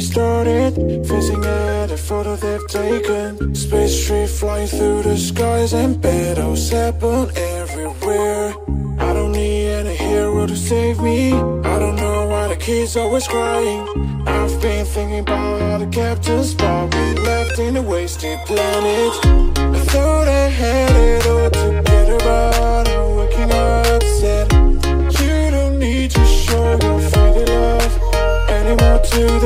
started Facing at a photo they've taken. Space tree flying through the skies And battles happen everywhere. I don't need any hero to save me. I don't know why the kids always crying. I've been thinking about how the captain's spot We left in a wasted planet. I thought I had it all together But I'm waking up sad You don't need to show your faded love Anymore to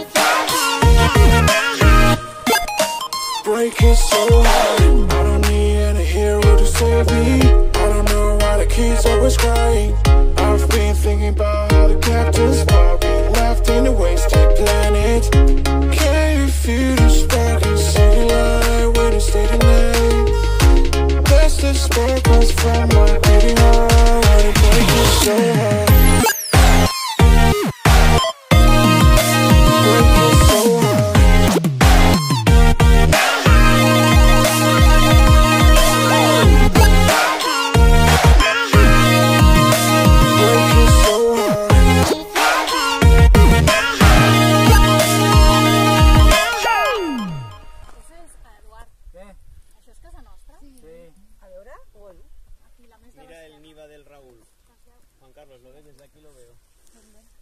it so hard I don't need any hero to save me. I don't know why the kids always crying. I've been thinking about how the captain's We left in a wasted planet. Can you feel the spark in city light when you stay tonight? That's the sparkles from my beating heart. Breaks it so hard Mira el niva del Raúl. Juan Carlos, ¿lo ves? Desde aquí lo veo. les...